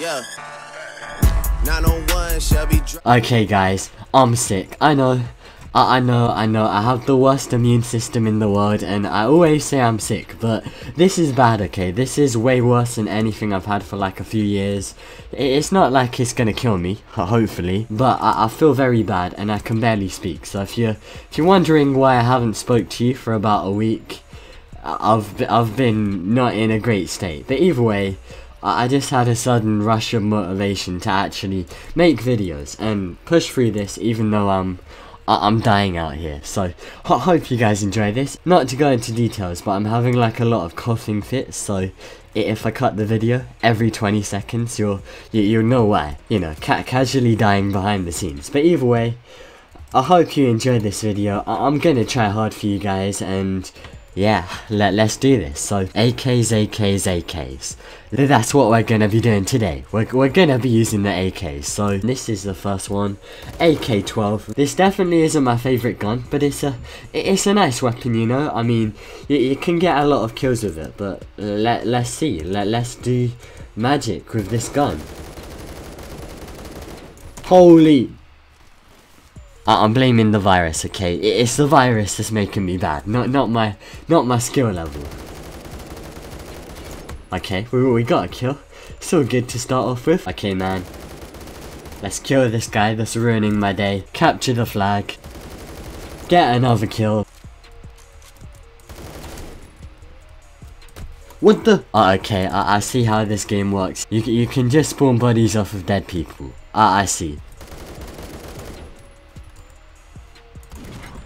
Yeah. 901 Shelby Dri- Okay guys, I'm sick. I know. I, I know, I know, I have the worst immune system in the world and I always say I'm sick, but this is bad, okay? This is way worse than anything I've had for like a few years. It's not like it's gonna kill me, hopefully, but I, I feel very bad and I can barely speak. So if you're, if you're wondering why I haven't spoke to you for about a week, I've, I've been not in a great state. But either way, I I just had a sudden rush of motivation to actually make videos and push through this even though I'm I- I'm dying out here. So ho- hope you guys enjoy this. Not to go into details, but I'm having like a lot of coughing fits, so if I cut the video every 20 seconds, you'll you, you'll know why. You know, ca- casually dying behind the scenes. But either way, I hope you enjoyed this video. I- I'm gonna try hard for you guys and yeah, let, let's do this. So, AKs, AKs, AKs. That's what we're gonna be doing today. We're, we're gonna be using the AKs. So, this is the first one. AK-12. This definitely isn't my favorite gun, but it's a it's a nice weapon, you know? I mean, you, you can get a lot of kills with it, but let, let's see. Let, let's do magic with this gun. Holy I- I'm blaming the virus, okay? It's the virus that's making me bad, not not my not my skill level. Okay, we we got a kill. So good to start off with. Okay, man. Let's kill this guy that's ruining my day. Capture the flag. Get another kill. What the? Oh, okay, I, I see how this game works. You, you can just spawn bodies off of dead people. Ah, I see.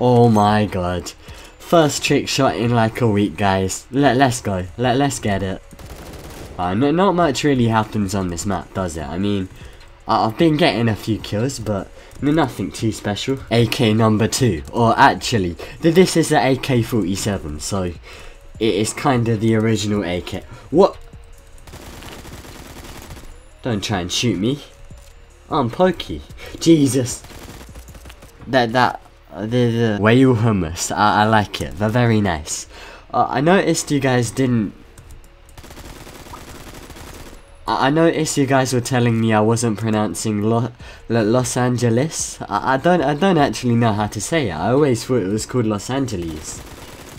Oh my god. First trick shot in like a week, guys. Let, let's go. Let, let's get it. Uh, no, not much really happens on this map, does it? I mean, I've been getting a few kills, but nothing too special. AK number 2. Or actually, th this is the AK-47, so it is kind of the original AK. What? Don't try and shoot me. I'm pokey. Jesus. That, that, the, the whale hummus. I, I like it. They're very nice. Uh, I noticed you guys didn't. I noticed you guys were telling me I wasn't pronouncing Lo- Lo- Los Angeles. I, I don't. I don't actually know how to say it. I always thought it was called Los Angeles,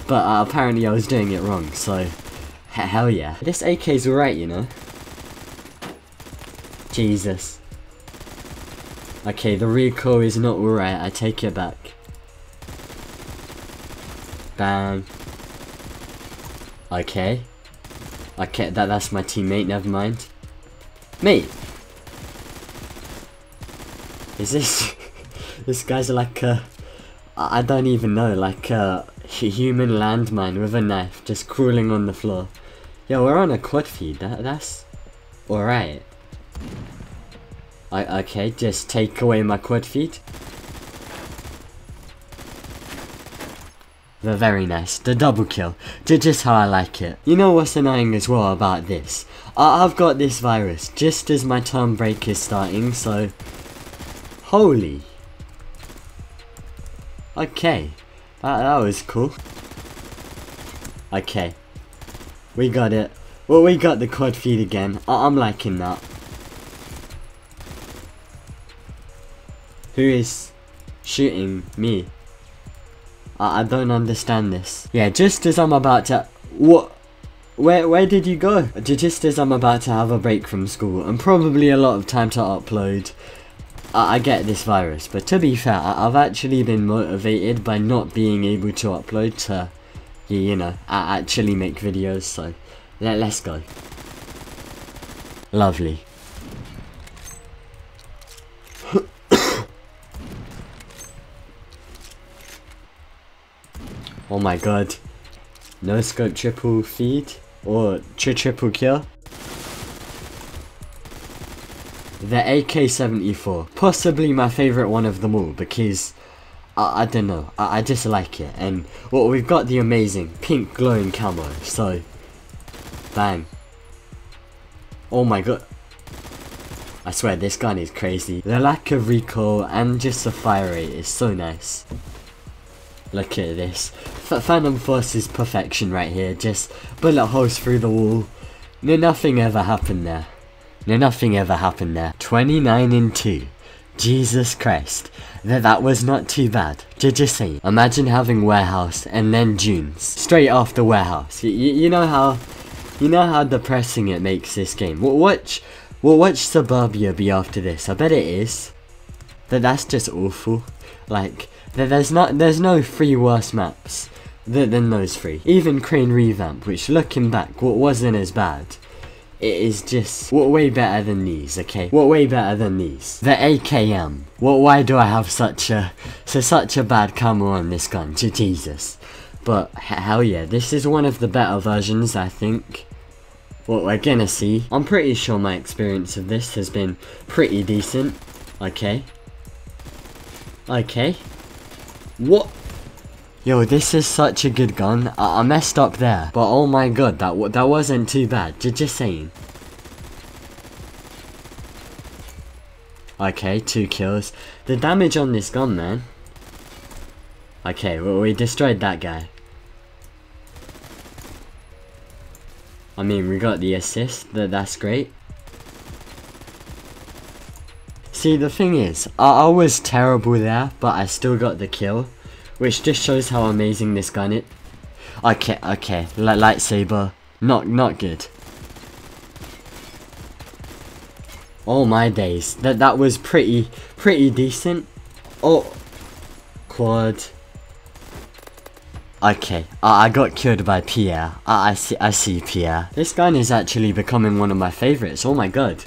but uh, apparently I was doing it wrong. So, he- hell yeah. This AK's alright, you know. Jesus. Okay, the recoil is not alright. I take it back. Bang. Okay. Okay, that that's my teammate, never mind. Mate! Is this... this guy's like a... I don't even know, like a human landmine with a knife just crawling on the floor. Yo, we're on a quad feed, that, that's... Alright. I, okay, just take away my quad feed. They're very nice. The double kill. Just how I like it. You know what's annoying as well about this? I've got this virus just as my term break is starting, so... Holy. Okay. That, that was cool. Okay. We got it. Well, we got the quad feed again. I I'm liking that. Who is shooting me? I, I don't understand this. Yeah, just as I'm about to... What? Where, where did you go? Just as I'm about to have a break from school and probably a lot of time to upload, I, I get this virus. But to be fair, I, I've actually been motivated by not being able to upload to, you know, a- actually make videos. So, let, let's go. Lovely. Oh my god. No scope triple feed or tri triple kill. The AK-74, possibly my favourite one of them all because I, I don't know, I, I just like it and well we've got the amazing pink glowing camo so bang. Oh my god. I swear this gun is crazy. The lack of recoil and just the fire rate is so nice. Look at this. F Phantom Force is perfection right here. Just bullet holes through the wall. No, nothing ever happened there. No, nothing ever happened there. 29 and 2. Jesus Christ. That, that was not too bad. Just saying. Imagine having warehouse and then dunes. Straight after warehouse. Y you know how... You know how depressing it makes this game. What watch, what watch Suburbia be after this? I bet it is. That that's just awful. Like, that there's not there's no three worse maps than, than those three. Even Crane Revamp, which looking back, what wasn't as bad. It is just what way better than these, okay? What way better than these? The AKM. What? Why do I have such a so such a bad camera on this gun? To Jesus. But hell yeah, this is one of the better versions, I think. What we're gonna see. I'm pretty sure my experience of this has been pretty decent. Okay. Okay. What? Yo, this is such a good gun. I, I messed up there, but oh my god, that that wasn't too bad. J just saying. Okay, two kills. The damage on this gun, man. Okay, well, we destroyed that guy. I mean, we got the assist, that that's great. See, the thing is, I, I was terrible there, but I still got the kill. Which just shows how amazing this gun is. Okay, okay, L lightsaber, not, not good. Oh my days, that, that was pretty, pretty decent. Oh, quad. Okay, I, I got killed by Pierre. I, I see, I see Pierre. This gun is actually becoming one of my favorites. Oh my god.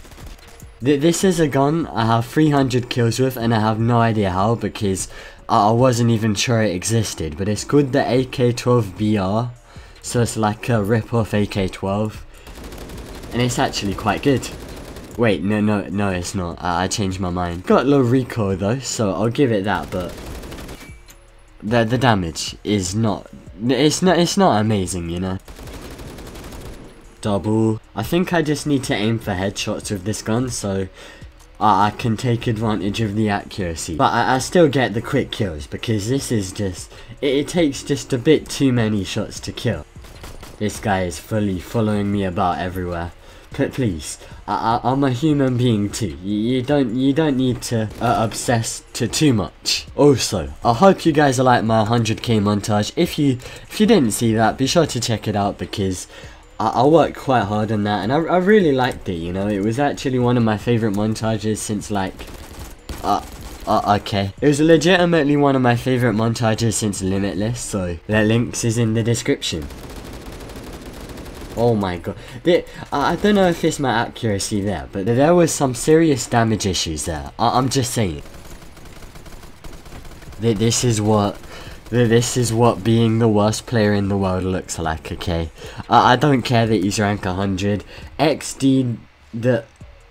Th this is a gun I have 300 kills with and I have no idea how because I, I wasn't even sure it existed. But it's called the AK-12BR. So it's like a rip-off AK-12. And it's actually quite good. Wait, no, no, no, it's not. I, I changed my mind. Got low recoil though, so I'll give it that, but... The, the damage is not... It's not, it's not amazing, you know? Double. I think I just need to aim for headshots with this gun so uh, I can take advantage of the accuracy. But I, I, still get the quick kills because this is just, it, it takes just a bit too many shots to kill. This guy is fully following me about everywhere. But please, I, am a human being too. You, you, don't you don't need to uh, obsess to too much. Also, I hope you guys like my 100k montage. If you if you didn't see that, be sure to check it out because I, I worked quite hard on that and I, I really liked it, you know, it was actually one of my favourite montages since like, uh, uh, okay. It was legitimately one of my favourite montages since Limitless, so the links is in the description. Oh my god. The, I don't know if it's my accuracy there, but there was some serious damage issues there. I, I'm just saying. That this is what this is what being the worst player in the world looks like, okay? I, I don't care that he's rank 100. XD, the...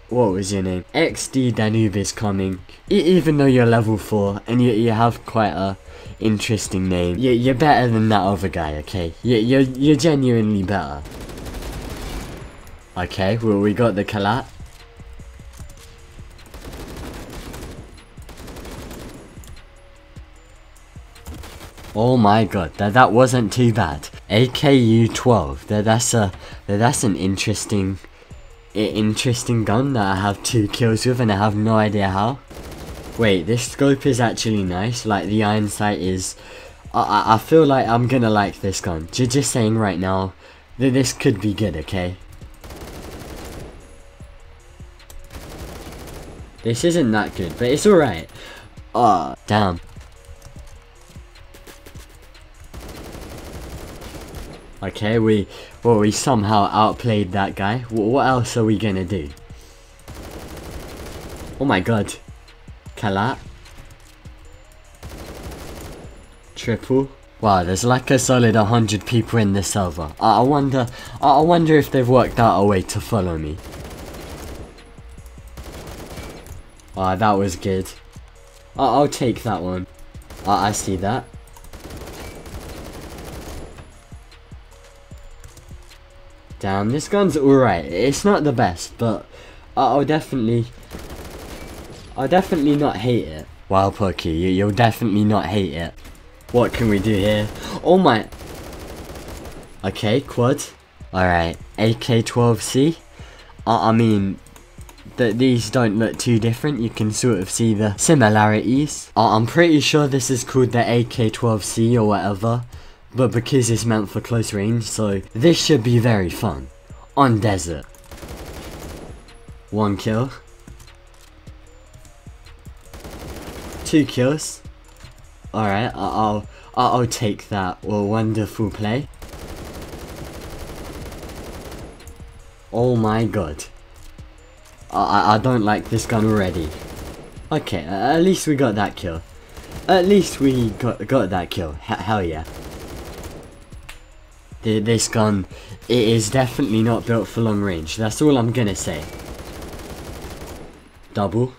What was your name? XD Danube is coming. E even though you're level 4 and you, you have quite a interesting name, you, you're better than that other guy, okay? You, you're, you're genuinely better. Okay, well we got the Kalat. Oh my god, that, that wasn't too bad. AKU-12, that, that's a that, that's an interesting interesting gun that I have two kills with and I have no idea how. Wait, this scope is actually nice, like the iron sight is... I, I feel like I'm gonna like this gun. Just saying right now, that this could be good, okay? This isn't that good, but it's alright. Ah, oh, damn. Okay, we well we somehow outplayed that guy. W what else are we gonna do? Oh my god. Kalat. Triple. Wow, there's like a solid 100 people in this server. I, I wonder I, I wonder if they've worked out a way to follow me. Ah, that was good. I, I'll take that one. I see that. Damn, this gun's alright. It's not the best, but I'll definitely... I'll definitely not hate it. Wow, Pokey, you'll definitely not hate it. What can we do here? Oh my... Okay, quad. Alright, AK-12C. I, I mean, that these don't look too different. You can sort of see the similarities. I'm pretty sure this is called the AK-12C or whatever. But because it's meant for close range, so this should be very fun. On desert. One kill. Two kills. Alright, I'll, I'll, I'll take that. Well, wonderful play. Oh my god. I, I don't like this gun already. Okay, at least we got that kill. At least we got, got that kill. H hell yeah. This gun, it is definitely not built for long range. That's all I'm gonna say. Double.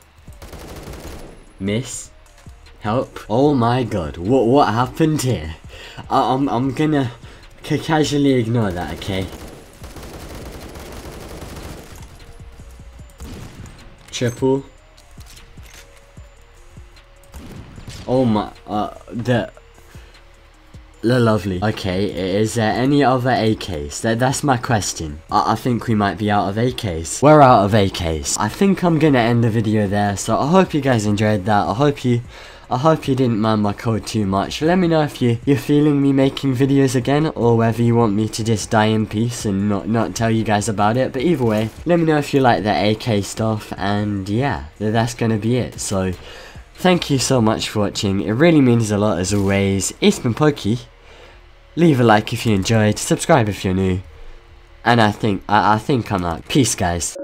Miss. Help. Oh my god, what what happened here? I, I'm, I'm gonna casually ignore that, okay? Triple. Oh my, uh, the... Lovely. Okay, is there any other AKs? That, that's my question. I, I think we might be out of AKs. We're out of AKs. I think I'm gonna end the video there, so I hope you guys enjoyed that. I hope you I hope you didn't mind my code too much. Let me know if you, you're feeling me making videos again, or whether you want me to just die in peace and not, not tell you guys about it. But either way, let me know if you like the AK stuff, and yeah, that's gonna be it. So, thank you so much for watching. It really means a lot as always. It's been Pokey. Leave a like if you enjoyed, subscribe if you're new. And I think, I, I think I'm out. Peace guys.